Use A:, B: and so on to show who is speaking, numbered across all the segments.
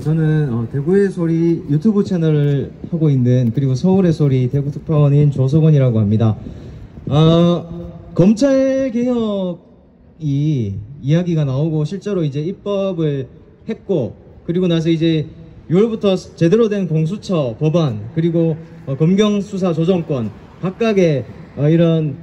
A: 저는 어, 대구의 소리 유튜브 채널을 하고 있는 그리고 서울의 소리 대구 특파원인 조석원이라고 합니다. 어, 검찰 개혁이 이야기가 나오고 실제로 이제 입법을 했고 그리고 나서 이제 6월부터 제대로 된 공수처 법안 그리고 어, 검경 수사 조정권 각각의 어, 이런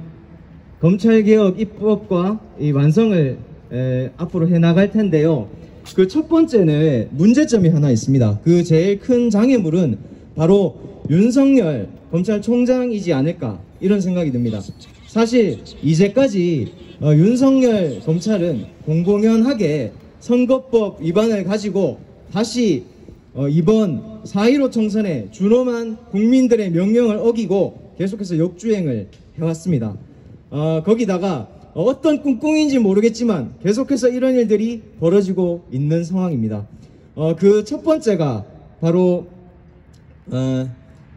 A: 검찰 개혁 입법과 이 완성을 에, 앞으로 해 나갈 텐데요. 그 첫 번째는 문제점이 하나 있습니다. 그 제일 큰 장애물은 바로 윤석열 검찰총장이지 않을까 이런 생각이 듭니다. 사실 이제까지 어, 윤석열 검찰은 공공연하게 선거법 위반을 가지고 다시 어, 이번 4.15 총선에 준엄한 국민들의 명령을 어기고 계속해서 역주행을 해왔습니다. 어, 거기다가 어떤 꿍꿍인지 모르겠지만 계속해서 이런 일들이 벌어지고 있는 상황입니다. 어, 그 첫 번째가 바로 어,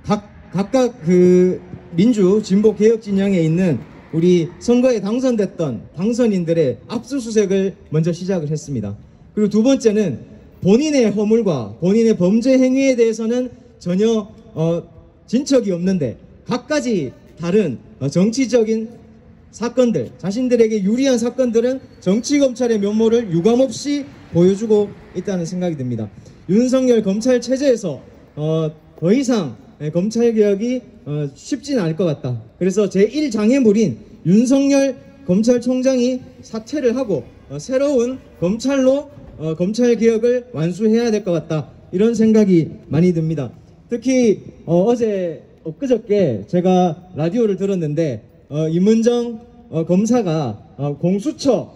A: 각, 각각 그 민주 진보 개혁 진영에 있는 우리 선거에 당선됐던 당선인들의 압수수색을 먼저 시작을 했습니다. 그리고 두 번째는 본인의 허물과 본인의 범죄 행위에 대해서는 전혀 어, 진척이 없는데 각가지 다른 어, 정치적인 사건들, 자신들에게 유리한 사건들은 정치 검찰의 면모를 유감없이 보여주고 있다는 생각이 듭니다. 윤석열 검찰 체제에서 어, 더 이상 예, 검찰 개혁이 어, 쉽지는 않을 것 같다. 그래서 제1 장애물인 윤석열 검찰총장이 사퇴를 하고 어, 새로운 검찰로 어, 검찰 개혁을 완수해야 될 것 같다. 이런 생각이 많이 듭니다. 특히 어, 제 엊그저께 제가 라디오를 들었는데 어, 임은정 어, 검사가 어, 공수처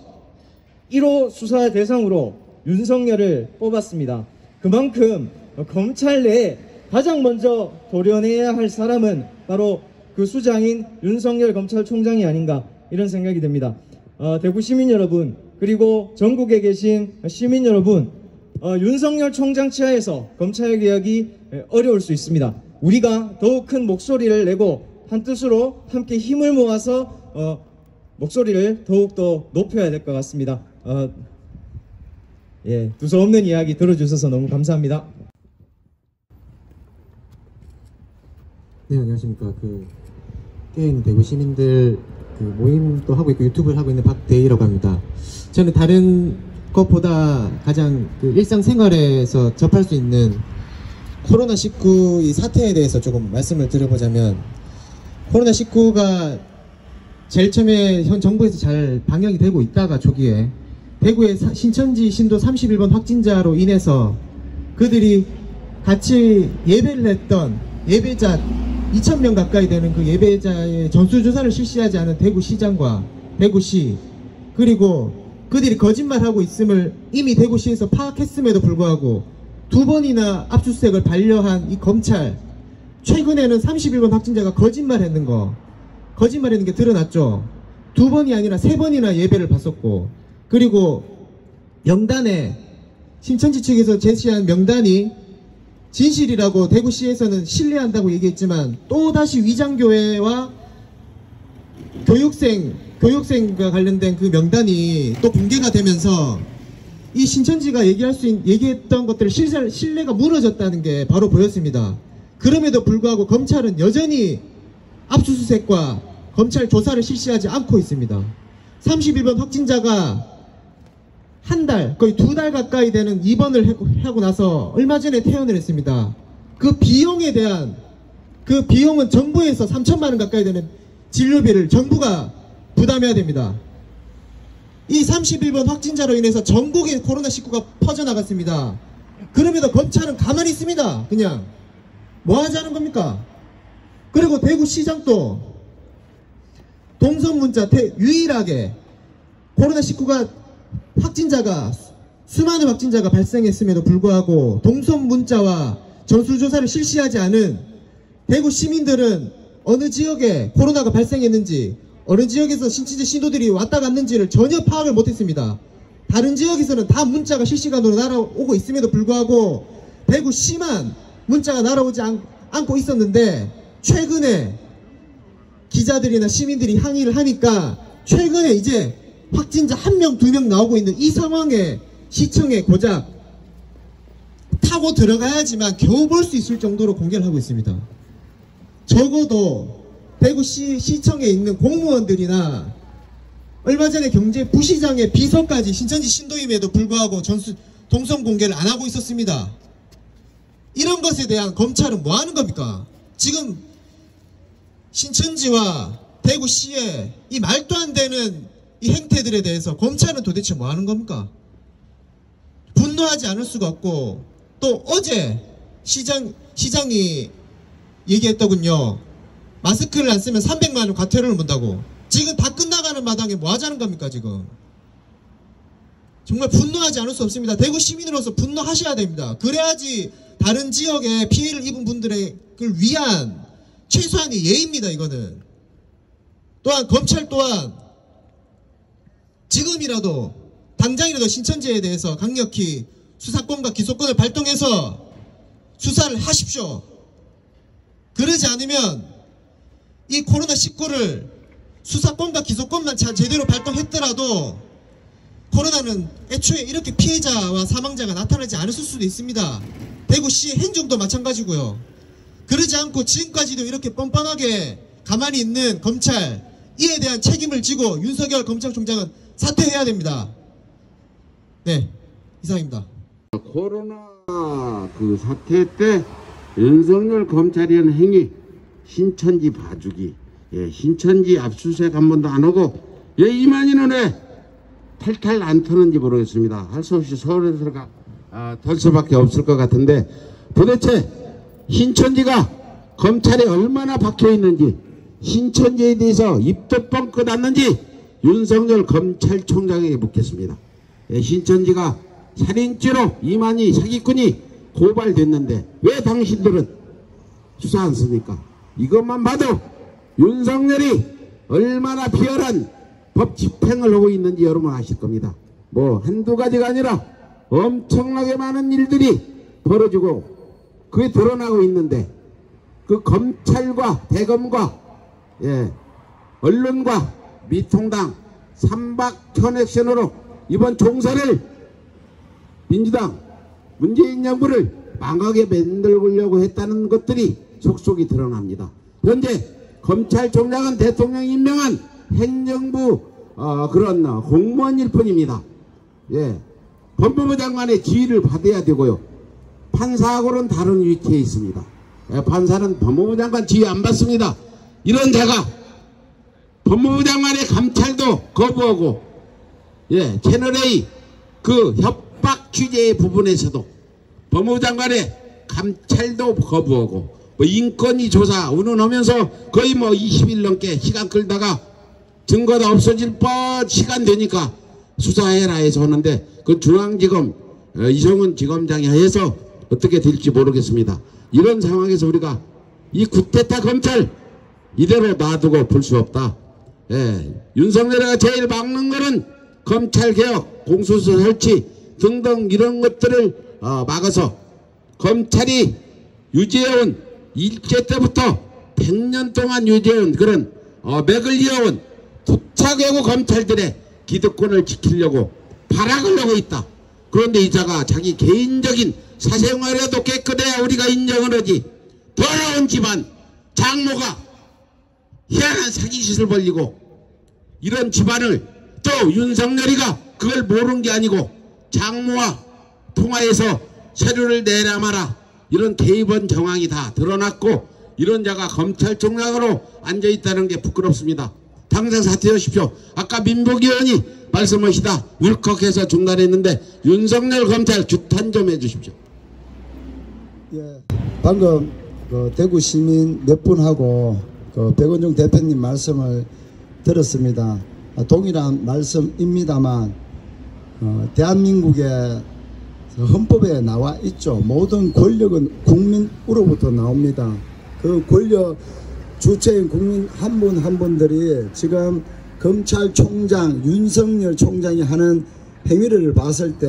A: 1호 수사 대상으로 윤석열을 뽑았습니다. 그만큼 어, 검찰 내에 가장 먼저 도려내야 할 사람은 바로 그 수장인 윤석열 검찰총장이 아닌가 이런 생각이 듭니다. 어, 대구 시민 여러분 그리고 전국에 계신 시민 여러분 어, 윤석열 총장 치하에서 검찰 개혁이 어려울 수 있습니다. 우리가 더욱 큰 목소리를 내고 한 뜻으로 함께 힘을 모아서 어, 목소리를 더욱더 높여야 될 것 같습니다. 어, 예, 두서없는 이야기 들어주셔서 너무 감사합니다.
B: 네 안녕하십니까 그 깨인 대구 시민들 그 모임도 하고 있고 유튜브를 하고 있는 박대희라고 합니다. 저는 다른 것보다 가장 그 일상생활에서 접할 수 있는 코로나 19 이 사태에 대해서 조금 말씀을 드려보자면 코로나 19가 제일 처음에 현 정부에서 잘 방역이 되고 있다가 초기에 대구의 사- 신천지 신도 31번 확진자로 인해서 그들이 같이 예배를 했던 예배자 2,000명 가까이 되는 그 예배자의 전수조사를 실시하지 않은 대구시장과 대구시 그리고 그들이 거짓말하고 있음을 이미 대구시에서 파악했음에도 불구하고 두 번이나 압수수색을 반려한 이 검찰 최근에는 31번 확진자가 거짓말했는 거 거짓말했는 게 드러났죠 두 번이 아니라 세 번이나 예배를 봤었고 그리고 명단에 신천지 측에서 제시한 명단이 진실이라고 대구시에서는 신뢰한다고 얘기했지만 또다시 위장교회와 교육생, 교육생과 관련된 그 명단이 또 공개가 되면서 이 신천지가 얘기할 수 있, 얘기했던 것들 신뢰, 신뢰가 무너졌다는 게 바로 보였습니다. 그럼에도 불구하고 검찰은 여전히 압수수색과 검찰 조사를 실시하지 않고 있습니다. 31번 확진자가 한 달, 거의 두 달 가까이 되는 입원을 하고- 나서 얼마 전에 퇴원을 했습니다. 그 비용에 대한 그 비용은 정부에서 3천만 원 가까이 되는 진료비를 정부가 부담해야 됩니다. 이 31번 확진자로 인해서 전국에 코로나19가 퍼져나갔습니다. 그럼에도 검찰은 가만히 있습니다. 그냥 뭐 하자는 겁니까? 그리고 대구시장도 동선 문자 태- 유일하게 코로나19가 확진자가 수- 수많은 확진자가 발생했음에도 불구하고 동선 문자와 전수조사를 실시하지 않은 대구 시민들은 어느 지역에 코로나가 발생했는지 어느 지역에서 신치제 신도들이 왔다 갔는지를 전혀 파악을 못했습니다. 다른 지역에서는 다 문자가 실시간으로 날아오고 있음에도 불구하고 대구시만 문자가 날아오지 않, 않고 있었는데 최근에 기자들이나 시민들이 항의를 하니까 최근에 이제 확진자 한 명, 두 명 나오고 있는 이 상황에 시청에 고작 타고 들어가야지만 겨우 볼 수 있을 정도로 공개를 하고 있습니다. 적어도 대구시 시청에 있는 공무원들이나 얼마 전에 경제 부시장의 비서까지 신천지 신도임에도 불구하고 전수 동선 공개를 안 하고 있었습니다. 이런 것에 대한 검찰은 뭐 하는 겁니까? 지금 신천지와 대구시의 이 말도 안 되는 이 행태들에 대해서 검찰은 도대체 뭐 하는 겁니까? 분노하지 않을 수가 없고 또 어제 시장 시장이 얘기했더군요. 마스크를 안 쓰면 300만 원 과태료를 문다고. 지금 다 끝나가는 마당에 뭐 하자는 겁니까 지금? 정말 분노하지 않을 수 없습니다. 대구 시민으로서 분노하셔야 됩니다. 그래야지 다른 지역에 피해를 입은 분들을 위한 최소한의 예입니다. 이거는. 또한 검찰 또한 지금이라도 당장이라도 신천지에 대해서 강력히 수사권과 기소권을 발동해서 수사를 하십시오. 그러지 않으면 이 코로나19를 수사권과 기소권만 자- 제대로 발동했더라도 코로나는 애초에 이렇게 피해자와 사망자가 나타나지 않았을 수도 있습니다. 대구시 행정도 마찬가지고요. 그러지 않고 지금까지도 이렇게 뻔뻔하게 가만히 있는 검찰 이에 대한 책임을 지고 윤석열 검찰총장은 사퇴해야 됩니다. 네, 이상입니다.
C: 코로나 그 사태 때 윤석열 검찰이 한 행위 신천지 봐주기 예, 신천지 압수수색 한 번도 안 하고 예, 이만희는 왜 탈탈 안 터는지 모르겠습니다. 할 수 없이 서울에서 가, 아, 털 수밖에 없을 것 같은데 도대체 신천지가 검찰에 얼마나 박혀 있는지 신천지에 대해서 입도 뻥끗 났는지 윤석열 검찰총장에게 묻겠습니다. 예, 신천지가 살인죄로 이만희 사기꾼이 고발됐는데 왜 당신들은 수사 안 씁니까? 이것만 봐도 윤석열이 얼마나 비열한 법 집행을 하고 있는지 여러분 아실 겁니다. 뭐 한두 가지가 아니라 엄청나게 많은 일들이 벌어지고 그게 드러나고 있는데 그 검찰과 대검과 예, 언론과 미통당 삼박 커넥션으로 이번 총선을 민주당 문재인 정부를 망하게 만들려고 했다는 것들이 속속이 드러납니다. 현재 검찰총장은 대통령 임명한 행정부 어, 그런 어, 공무원일 뿐입니다. 예, 법무부 장관의 지휘를 받아야 되고요. 판사하고는 다른 위치에 있습니다. 예, 판사는 법무부 장관 지휘 안 받습니다. 이런 자가 법무부 장관의 감찰도 거부하고 예, 채널A 그 협박 취재 부분에서도 법무부 장관의 감찰도 거부하고 뭐 인권위 조사 운운하면서 거의 뭐 20일 넘게 시간 끌다가 증거가 없어질 뻔 시간 되니까 수사해라 해서 하는데 그 중앙지검 어, 이성훈 지검장이 해서 어떻게 될지 모르겠습니다. 이런 상황에서 우리가 이 구테타 검찰 이대로 놔두고 볼 수 없다. 예, 윤석열이가 제일 막는 거는 검찰개혁, 공수처 설치 등등 이런 것들을 어, 막아서 검찰이 유지해온 일제 때부터 100년 동안 유지해온 그런 어, 맥을 이어온 부착외고 검찰들의 기득권을 지키려고 발악을 하고 있다. 그런데 이 자가 자기 개인적인 사생활에도 깨끗해야 우리가 인정을 하지. 더러운 집안 장모가 희한한 사기짓을 벌리고 이런 집안을 또 윤석열이가 그걸 모르는 게 아니고 장모와 통화해서 서류를 내라 마라 이런 개입원 정황이 다 드러났고 이런 자가 검찰총장으로 앉아있다는 게 부끄럽습니다. 당장 사퇴하십시오. 아까 민복 의원이 말씀하시다 울컥해서 중단했는데 윤석열 검찰 규탄 좀 해주십시오.
D: 예, 방금 그 대구 시민 몇 분하고 그 백원종 대표님 말씀을 들었습니다. 아, 동일한 말씀입니다만 어, 대한민국의 헌법에 나와 있죠. 모든 권력은 국민으로부터 나옵니다. 그 권력 주체인 국민 한 분 한 분들이 지금 검찰총장 윤석열 총장이 하는 행위를 봤을 때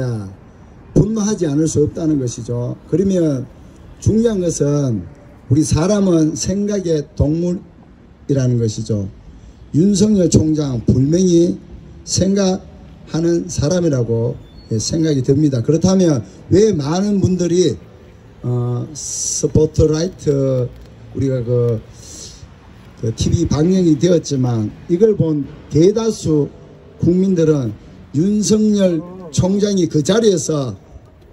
D: 분노하지 않을 수 없다는 것이죠. 그러면 중요한 것은 우리 사람은 생각의 동물이라는 것이죠. 윤석열 총장 분명히 생각하는 사람이라고 생각이 듭니다. 그렇다면 왜 많은 분들이 어, 스포트라이트 우리가 그, 그 TV 방영이 되었지만 이걸 본 대다수 국민들은 윤석열 총장이 그 자리에서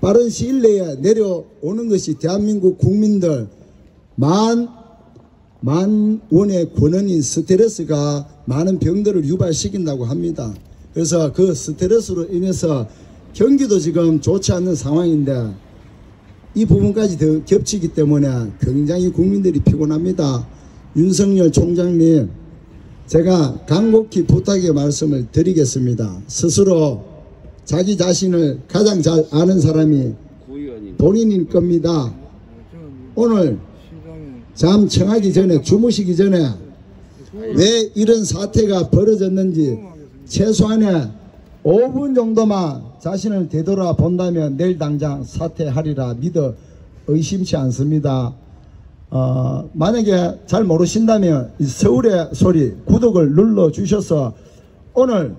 D: 빠른 시일 내에 내려오는 것이 대한민국 국민들 만, 만 원의 권원인 스트레스가 많은 병들을 유발시킨다고 합니다. 그래서 그 스트레스로 인해서 경기도 지금 좋지 않는 상황인데 이 부분까지 더 겹치기 때문에 굉장히 국민들이 피곤합니다. 윤석열 총장님, 제가 간곡히 부탁의 말씀을 드리겠습니다. 스스로 자기 자신을 가장 잘 아는 사람이. 본인일 겁니다. 오늘 잠 청하기 전에 주무시기 전에 왜 이런 사태가 벌어졌는지 최소한의 5분 정도만 자신을 되돌아 본다면 내일 당장 사퇴하리라 믿어 의심치 않습니다. 어, 만약에 잘 모르신다면 이 서울의 소리 구독을 눌러 주셔서 오늘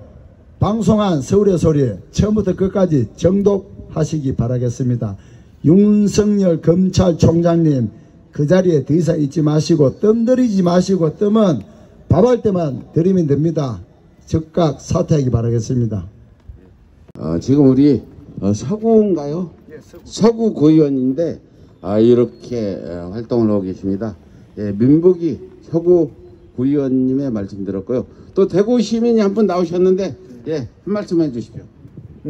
D: 방송한 서울의 소리 처음부터 끝까지 정독하시기 바라겠습니다. 윤석열 검찰총장님 그 자리에 더 이상 있지 마시고 뜸 들이지 마시고 뜸은 밥할 때만 들이면 됩니다. 즉각 사퇴하기 바라겠습니다.
C: 어, 지금 우리 어, 서구인가요? 서구 구의원인데 아, 이렇게 어, 활동을 하고 계십니다. 예, 민복이 서구 구의원님의 말씀 들었고요. 또 대구 시민이 한 분 나오셨는데 예, 한 말씀 해주십시오.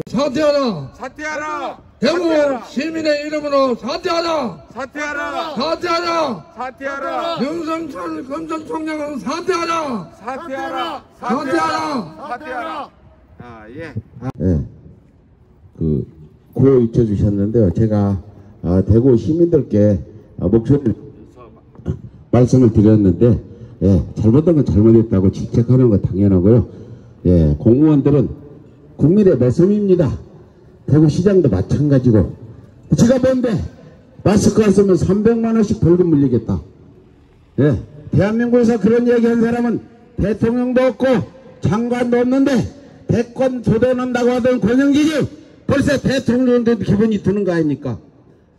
E: 사퇴하라!
F: 사퇴하라!
E: 대구
F: 사퇴하라!
E: 시민의 이름으로 사퇴하라!
F: 사퇴하라!
E: 사퇴하라!
F: 사퇴하라!
E: 윤석철 검찰총장은 사퇴하라!
F: 사퇴하라!
E: 사퇴하라!
F: 사퇴하라!
C: 아, 예. 예. 그, 구호 잊혀주셨는데요. 제가, 아, 대구 시민들께 아, 목소리를 말씀을 드렸는데, 예, 잘못한 건 잘못했다고 질책하는 건 당연하고요. 예, 공무원들은 국민의 매섬입니다. 대구시장도 마찬가지고. 제가 뭔데? 마스크 안 쓰면 300만 원씩 벌금 물리겠다. 예, 대한민국에서 그런 얘기 한 사람은 대통령도 없고 장관도 없는데 대권 도전한다고 하던 권영진이 벌써 대통령도 기분이 드는 거 아닙니까?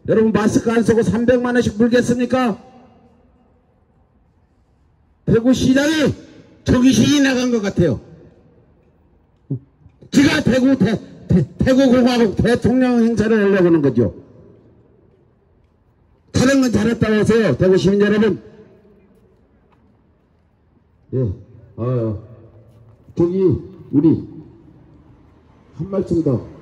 C: 여러분 마스크 안 쓰고 300만 원씩 물겠습니까? 대구 시장이 정신이 나간 것 같아요. 지가 대구 대, 대, 대구공화국 대통령 행사를 하려고 하는 거죠. 다른 건 잘했다고 하세요. 대구 시민 여러분. 예, 어, 저기, 우리, 한 말씀 더.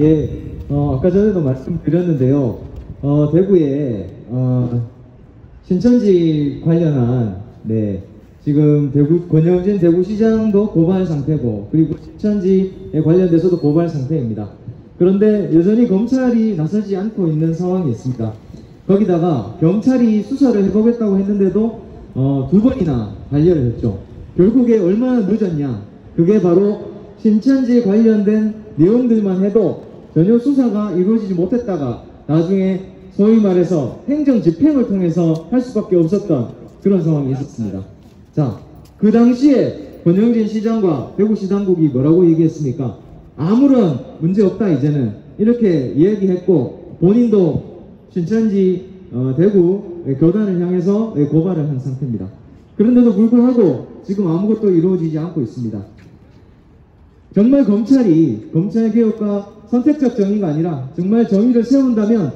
A: 예, 어, 아까 전에도 말씀드렸는데요. 어, 대구에 어, 신천지 관련한 네 지금 대구 권영진 대구시장도 고발 상태고 그리고 신천지에 관련돼서도 고발 상태입니다. 그런데 여전히 검찰이 나서지 않고 있는 상황이 있습니다. 거기다가 경찰이 수사를 해보겠다고 했는데도 어, 두 번이나 반려를 했죠. 결국에 얼마나 늦었냐? 그게 바로 신천지 관련된 내용들만 해도 전혀 수사가 이루어지지 못했다가 나중에 소위 말해서 행정 집행을 통해서 할 수밖에 없었던 그런 상황이 있었습니다. 자, 그 당시에 권영진 시장과 대구시 당국이 뭐라고 얘기했습니까? 아무런 문제 없다 이제는 이렇게 이야기했고 본인도 신천지 어, 대구 교단을 향해서 고발을 한 상태입니다. 그런데도 불구하고 지금 아무것도 이루어지지 않고 있습니다. 정말 검찰이 검찰 개혁과 선택적 정의가 아니라 정말 정의를 세운다면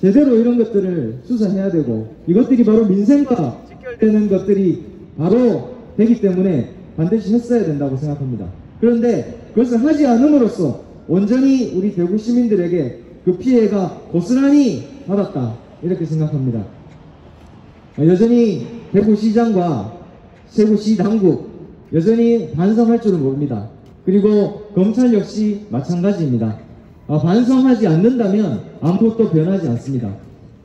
A: 제대로 이런 것들을 수사해야 되고 이것들이 바로 민생과 직결되는 것들이 바로 되기 때문에 반드시 했어야 된다고 생각합니다. 그런데 그것을 하지 않음으로써 온전히 우리 대구 시민들에게 그 피해가 고스란히 받았다 이렇게 생각합니다. 여전히 대구시장과 세구시 당국 여전히 반성할 줄은 모릅니다. 그리고 검찰 역시 마찬가지입니다. 아, 반성하지 않는다면 아무것도 변하지 않습니다.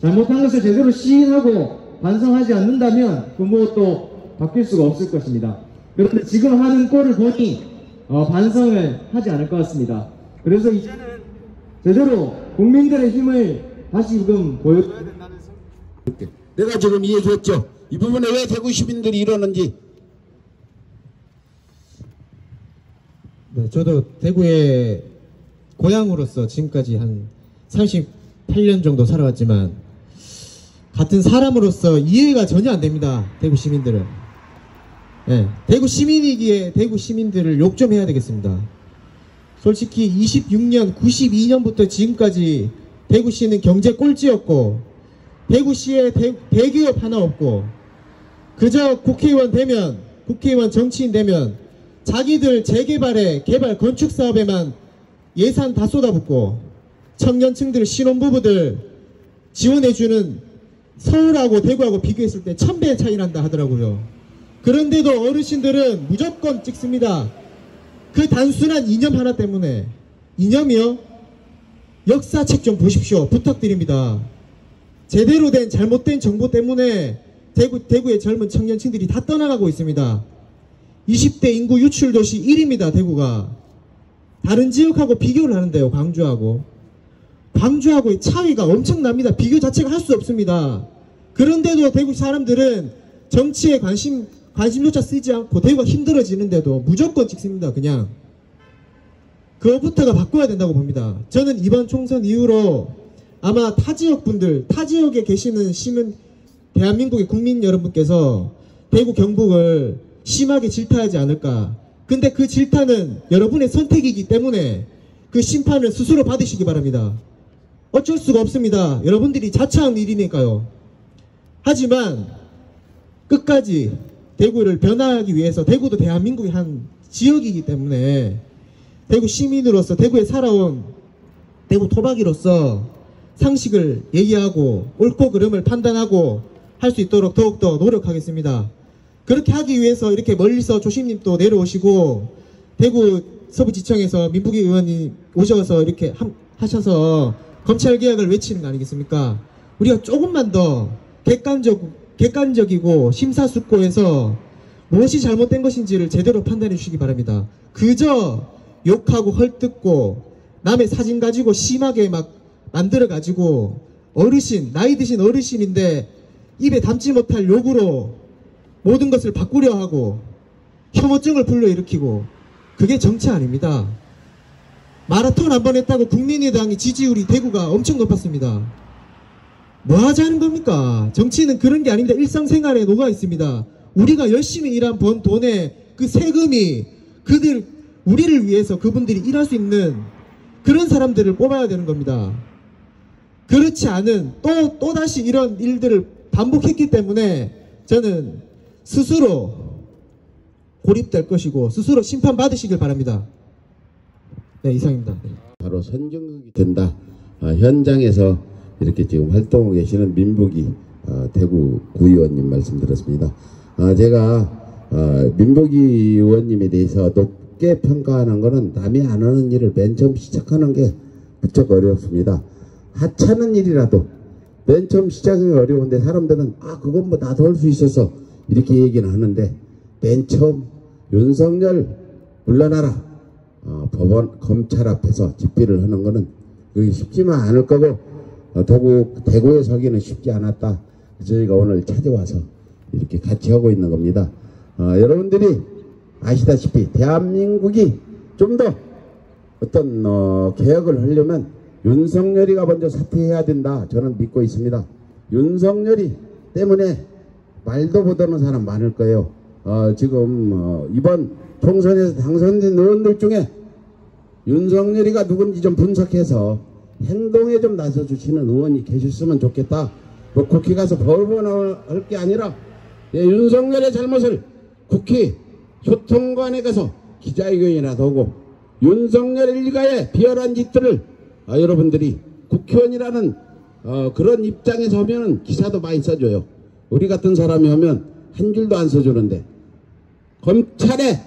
A: 잘못한 것을 제대로 시인하고 반성하지 않는다면 그 무엇도 바뀔 수가 없을 것입니다. 그런데 지금 하는 꼴을 보니 어, 반성을 하지 않을 것 같습니다. 그래서 이제는 제대로 국민들의 힘을 다시금 보여줘야 된다는
C: 내가 지금 얘기했죠. 이 부분에 왜 대구 시민들이 이러는지
B: 네, 저도 대구의 고향으로서 지금까지 한 38년 정도 살아왔지만 같은 사람으로서 이해가 전혀 안 됩니다. 대구 시민들은. 예, 대구 시민이기에 대구 시민들을 욕 좀 해야 되겠습니다. 솔직히 26년, 92년부터 지금까지 대구시는 경제 꼴찌였고 대구시에 대, 대기업 하나 없고 그저 국회의원 되면 국회의원 정치인 되면 자기들 재개발에 개발 건축 사업에만 예산 다 쏟아붓고 청년층들 신혼부부들 지원해주는 서울하고 대구하고 비교했을 때 천배 차이 난다 하더라고요. 그런데도 어르신들은 무조건 찍습니다. 그 단순한 이념 하나 때문에 이념이요? 역사책 좀 보십시오. 부탁드립니다. 제대로 된 잘못된 정보 때문에 대구, 대구의 젊은 청년층들이 다 떠나가고 있습니다. 20대 인구 유출 도시 1위입니다. 대구가. 다른 지역하고 비교를 하는데요. 광주하고. 광주하고의 차이가 엄청납니다. 비교 자체가 할 수 없습니다. 그런데도 대구 사람들은 정치에 관심, 관심조차 쓰지 않고 대구가 힘들어지는데도 무조건 찍습니다. 그냥. 그것부터가 바꿔야 된다고 봅니다. 저는 이번 총선 이후로 아마 타 지역 분들, 타 지역에 계시는 시민, 대한민국의 국민 여러분께서 대구 경북을 심하게 질타하지 않을까. 근데 그 질타는 여러분의 선택이기 때문에 그 심판을 스스로 받으시기 바랍니다. 어쩔 수가 없습니다. 여러분들이 자처한 일이니까요. 하지만 끝까지 대구를 변화하기 위해서 대구도 대한민국의 한 지역이기 때문에 대구 시민으로서 대구에 살아온 대구 토박이로서 상식을 얘기하고 옳고 그름을 판단하고 할 수 있도록 더욱더 노력하겠습니다. 그렇게 하기 위해서 이렇게 멀리서 조심님도 내려오시고 대구 서부지청에서 민부기 의원이 오셔서 이렇게 함- 하셔서 검찰 개혁을 외치는 거 아니겠습니까? 우리가 조금만 더 객관적, 객관적이고 심사숙고해서 무엇이 잘못된 것인지를 제대로 판단해 주시기 바랍니다. 그저 욕하고 헐뜯고 남의 사진 가지고 심하게 막 만들어 가지고 어르신 나이 드신 어르신인데 입에 담지 못할 욕으로 모든 것을 바꾸려 하고 혐오증을 불러일으키고 그게 정치 아닙니다. 마라톤 한 번 했다고 국민의당이 지지율이 대구가 엄청 높았습니다. 뭐 하자는 겁니까? 정치는 그런 게 아닌데 일상생활에 녹아 있습니다. 우리가 열심히 일한 번 돈에 그 세금이 그들 우리를 위해서 그분들이 일할 수 있는 그런 사람들을 뽑아야 되는 겁니다. 그렇지 않은 또 또다시 이런 일들을 반복했기 때문에 저는 스스로 고립될 것이고 스스로 심판받으시길 바랍니다. 네, 이상입니다. 네.
C: 바로 선정극이 된다. 아, 현장에서 이렇게 지금 활동하고 계시는 민복이 아, 대구 구의원님 말씀 들었습니다. 아, 제가 아, 민복이 의원님에 대해서 높게 평가하는 것은 남이 안 하는 일을 맨 처음 시작하는 게 무척 어렵습니다. 하찮은 일이라도 맨 처음 시작이 어려운데 사람들은 아 그건 뭐 나도 할 수 있어서 이렇게 얘기는 하는데 맨 처음 윤석열 물러나라 어, 법원 검찰 앞에서 집비를 하는 거는 그게 쉽지만 않을 거고 어, 대구 대구에 서기는 쉽지 않았다. 저희가 오늘 찾아와서 이렇게 같이 하고 있는 겁니다. 어, 여러분들이 아시다시피 대한민국이 좀 더 어떤 어, 개혁을 하려면 윤석열이가 먼저 사퇴해야 된다. 저는 믿고 있습니다. 윤석열이 때문에 말도 못하는 사람 많을 거예요. 어, 지금 어, 이번 총선에서 당선된 의원들 중에 윤석열이가 누군지 좀 분석해서 행동에 좀 나서 주시는 의원이 계셨으면 좋겠다. 뭐 국회 가서 벌번할 게 아니라 예, 윤석열의 잘못을 국회 소통관에 가서 기자회견이라도 하고 윤석열 일가의 비열한 짓들을 아, 여러분들이 국회의원이라는 어, 그런 입장에 서면은 기사도 많이 써줘요. 우리 같은 사람이 하면 한 줄도 안 써주는데 검찰의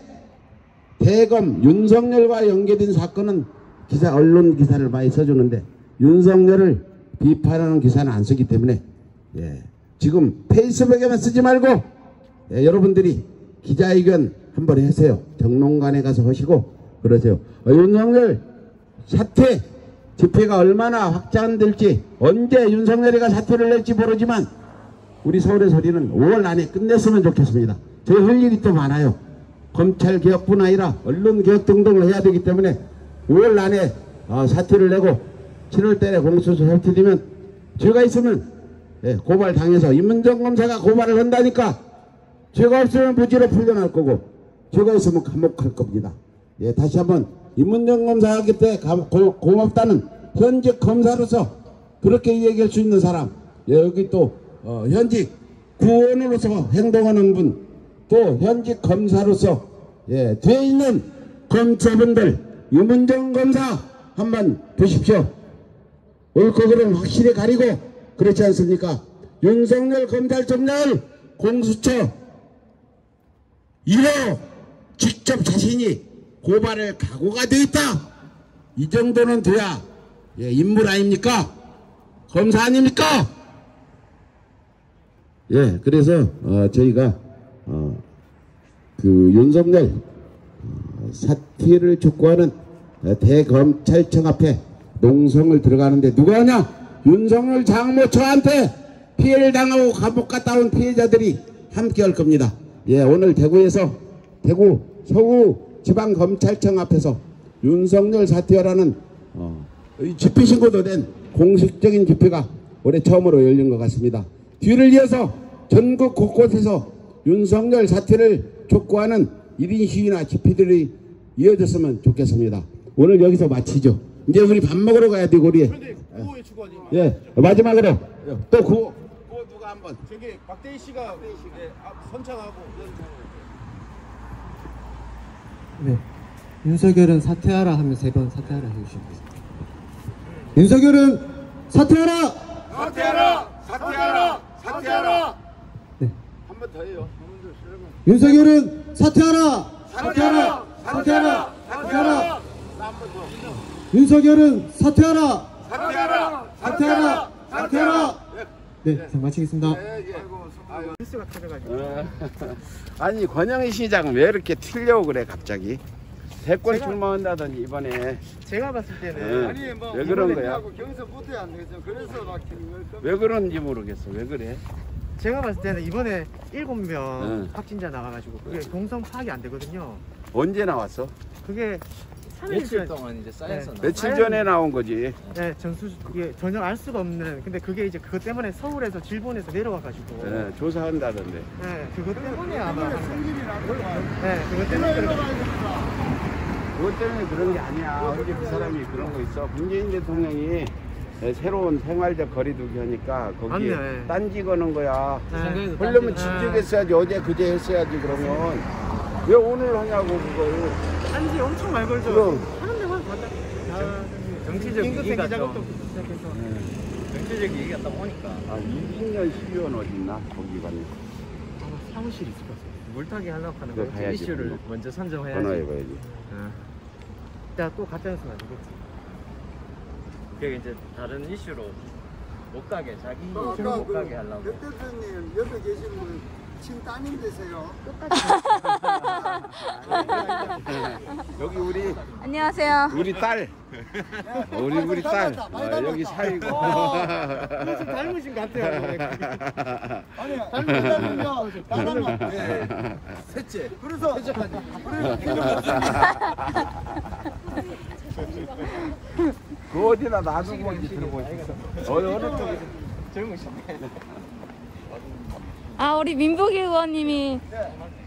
C: 대검 윤석열과 연계된 사건은 기사 언론 기사를 많이 써주는데 윤석열을 비판하는 기사는 안 쓰기 때문에 예, 지금 페이스북에만 쓰지 말고 예, 여러분들이 기자회견 한번 하세요. 정론관에 가서 하시고 그러세요. 어, 윤석열 사퇴 집회가 얼마나 확장될지 언제 윤석열이가 사퇴를 낼지 모르지만 우리 서울의 소리는 5월 안에 끝냈으면 좋겠습니다. 저희 할 일이 또 많아요. 검찰 개혁뿐 아니라 언론 개혁 등등을 해야 되기 때문에 5월 안에 어, 사퇴를 내고 7월 달에 공수처 설치되면 죄가 있으면 예, 고발 당해서 임문정 검사가 고발을 한다니까 죄가 없으면 무죄로 풀려날 거고 죄가 있으면 감옥 갈 겁니다. 예, 다시 한번 임문정 검사하기 때 감- 고, 고맙다는 현직 검사로서 그렇게 얘기할 수 있는 사람 예, 여기 또 어, 현직 구원으로서 행동하는 분 또 현직 검사로서 예, 뒤에 있는 검사분들 임문정 검사 한번 보십시오. 옳고 그름 확실히 가리고 그렇지 않습니까? 윤석열 검찰총장을 공수처 1호 직접 자신이 고발을 각오가 돼 있다. 이 정도는 돼야 예, 인물 아닙니까? 검사 아닙니까? 예, 그래서 어, 저희가 어, 그 윤석열 어, 사퇴를 촉구하는 어, 대검찰청 앞에 농성을 들어가는데 누가 하냐? 윤석열 장모처한테 피해를 당하고 감옥 갔다 온 피해자들이 함께 할 겁니다. 예, 오늘 대구에서 대구 서구 지방검찰청 앞에서 윤석열 사퇴하라는 어, 이 집회 신고도 된 공식적인 집회가 올해 처음으로 열린 것 같습니다. 뒤를 이어서 전국 곳곳에서 윤석열 사퇴를 촉구하는 1인 시위나 집회들이 이어졌으면 좋겠습니다. 오늘 여기서 마치죠. 이제 우리 밥 먹으러 가야 되고 우리. 예, 마지막으로 또 구호. 구호 누가 한번.
F: 저기 박대희 씨가 예, 아, 선창하고
B: 네. 윤석열은 사퇴하라 하면 세 번 사퇴하라 해주시면. 윤석열은 사퇴하라!
F: 사퇴하라! 사퇴하라! 사퇴하라!
C: 한번 더 해요.
B: 윤석열은 사퇴하라!
F: 사퇴하라! 사퇴하라! 사퇴하라!
B: 윤석열은 사퇴하라!
F: 사퇴하라!
B: 사퇴하라! 사퇴하라! 네, 자, 마치겠습니다.
C: 아니 권영희 시장 왜 이렇게 튀려고 그래 갑자기? 대권 출마한다더니 이번에
G: 제가 봤을 때는
C: 예.
F: 아니
C: 뭐왜 그런 거야?
F: 경선 못해야 안 되죠. 그래서
C: 막왜 그런지 모르겠어. 왜 그래?
G: 제가 봤을 때는 이번에 일곱 명
C: 응.
G: 확진자 나가가지고 그게 동성 파악이 안 되거든요.
C: 언제 나왔어?
G: 그게 3일 동안
H: 이제 쌓였었나?
C: 며칠 전에 나온 거지.
G: 네, 전수 이게 전혀 알 수가 없는. 근데 그게 이제 그것 때문에 서울에서 질본에서 내려와가지고. 네,
C: 예, 조사한다던데.
G: 그것 때문에 아마. 네, 그것 때문에 그런 거.
C: 그것 때문에 그런 게 아니야. 언제 그 사람이 그런 거 있어. 문재인 대통령이 예, 새로운 생활적 거리두기 하니까 거기에
G: 맞네.
C: 딴지 거는 거야.
G: 네.
C: 하려면
G: 딴지.
C: 집중했어야지. 어제 그제 했어야지 그러면. 왜 오늘 하냐고 그걸.
G: 한지 엄청 말 걸죠.
C: 그럼.
G: 하는 데만 갔다. 다
H: 정치적
G: 작업도
H: 좀
G: 시작해서.
H: 정치적 위기가 딱 오니까
C: 아, 이진년 시의원 어딨나? 거기 가는
G: 아마 사무실 있을 것 같아요.
H: 물타기 하려고 하는
C: 거
H: 이슈를
C: 그거.
H: 먼저 선정해야지.
C: 전화해봐야지.
G: 내가 또 가짜 뉴스는 안 되겠지.
H: 그게 이제 다른 이슈로 못 가게 자기
F: 아까
H: 이슈로
F: 못그
H: 가게 하려고.
F: 백 대표님 옆에 계신 분 지금 따님 되세요?
C: 여기 우리
I: 안녕하세요.
C: 우리 딸. 우리 우리 딸. 어, 여기 사이고.
G: 좀 닮으신 것 같아요.
F: 아니 닮은다면요 따라만
H: 셋째.
F: 그래서
C: 그 어디다 놔두고 건지 들어보시죠. 어느 어느 쪽에.
I: 아 우리 민복이 의원님이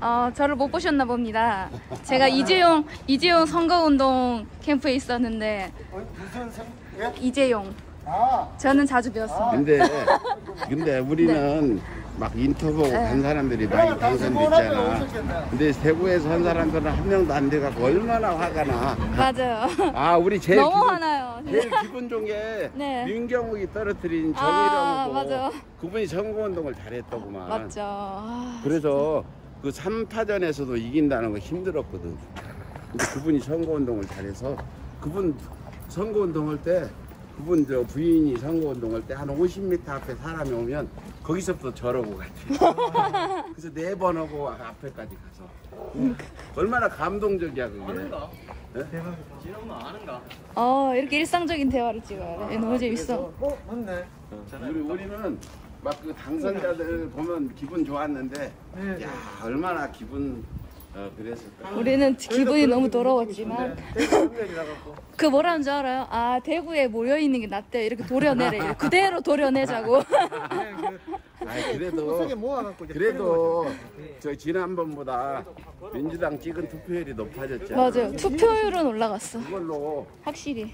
I: 어, 저를 못 보셨나 봅니다. 제가 이재용 이재용 선거운동 캠프에 있었는데 이재용 저는 자주 배웠습니다.
C: 근데 근데 우리는 막 인터뷰 간 사람들이 많이 당선됐잖아. 근데 대구에서 한 사람들은 한 명도 안 돼갖고 얼마나 화가 나.
I: 맞아요.
C: 아 우리 제일
I: 너무
C: 기분,
I: 화나요.
C: 제일 기분 좋은 게
I: 네.
C: 민경욱이 떨어뜨린
I: 아,
C: 정의령이고
I: 맞아.
C: 그분이 선거운동을 잘했더구만.
I: 맞죠. 아,
C: 그래서 그 3파전에서도 이긴다는 거 힘들었거든. 근데 그분이 선거운동을 잘해서 그분 선거운동 할 때 그분 저 부인이 선거 운동할 때 한 50m 앞에 사람이 오면 거기서부터 저러고 갔대. 그래서 네 번 하고 앞에까지 가서 얼마나 감동적이야 그게.
H: 지금은 아는가?
I: 어 이렇게 일상적인 대화를 찍어야 돼. 너무 재밌어.
G: 어, 맞네.
C: 우리 우리는 막 그 당선자들 보면 기분 좋았는데
G: 네.
C: 야 얼마나 기분 어, 그랬을까.
I: 우리는 기분이 너무 더러웠지만
G: 대구이라고
I: 그 뭐라는 줄 알아요? 아 대구에 모여 있는 게 낫대 이렇게 도려내래 그대로 도려내자고
C: 그래도
G: 속에 모아갖고 이제
C: 그래도 저 지난번보다 민주당 찍은 투표율이 높아졌잖아.
I: 맞아요 투표율은 올라갔어
C: 그걸로
I: 확실히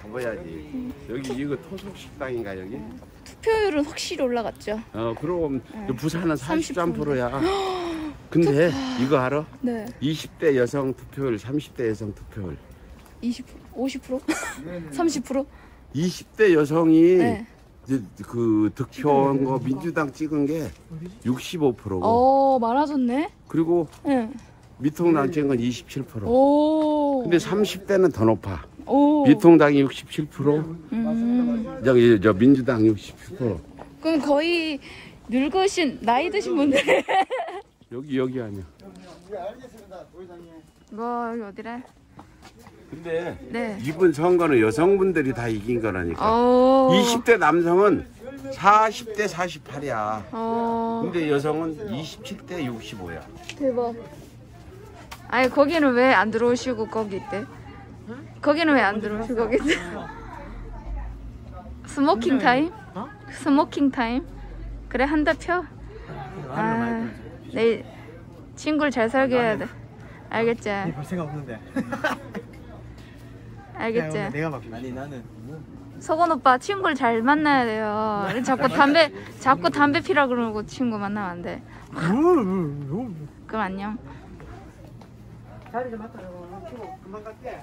C: 잡아야지. 여기 이거 토속 식당인가 여기?
I: 투표율은 확실히 올라갔죠
C: 어 그럼
I: 네.
C: 부산은 33%야. 근데 이거 알아?
I: 네
C: 20대 여성 투표율, 30대 여성 투표율.
I: 20% 50% 30%
C: 20대 여성이
I: 네.
C: 이제 그 득표한 거 민주당 찍은 게 65%고
I: 어 많아졌네
C: 그리고
I: 네.
C: 미통당 찍은 건 27%.
I: 오
C: 근데 30대는 더 높아.
I: 오
C: 미통당이 67%,
I: 음.
C: 저기 저 민주당 67%.
I: 그럼 거의 늙으신 나이 드신 분들
C: 여기 여기 아니야.
I: 뭐 여기 어디래
C: 근데
I: 네
C: 이번 선거는 여성분들이 다 이긴 거라니까.
I: 어.
C: 20대 남성은 40대 48이야.
I: 어.
C: 근데 여성은 27대 65야.
I: 대박. 아니 거기는 왜 안 들어오시고 거기 있대? 거기는 왜 안 들어오시고 거기 있대? Smoking time? Smoking time? 그래 한대 펴. 아, 내일 친구를 잘 살게 해야 돼. 알겠지?
G: 볼 생각 없는데
I: 알겠지?
G: 내가 막 아니 나는
I: 석원 오빠 친구를 잘 만나야 돼요. 자꾸 담배 자꾸 담배 피라 그러고 친구 만나면 안 돼. 그럼 안녕.
G: 자리 좀 맡아줘 금방 갈게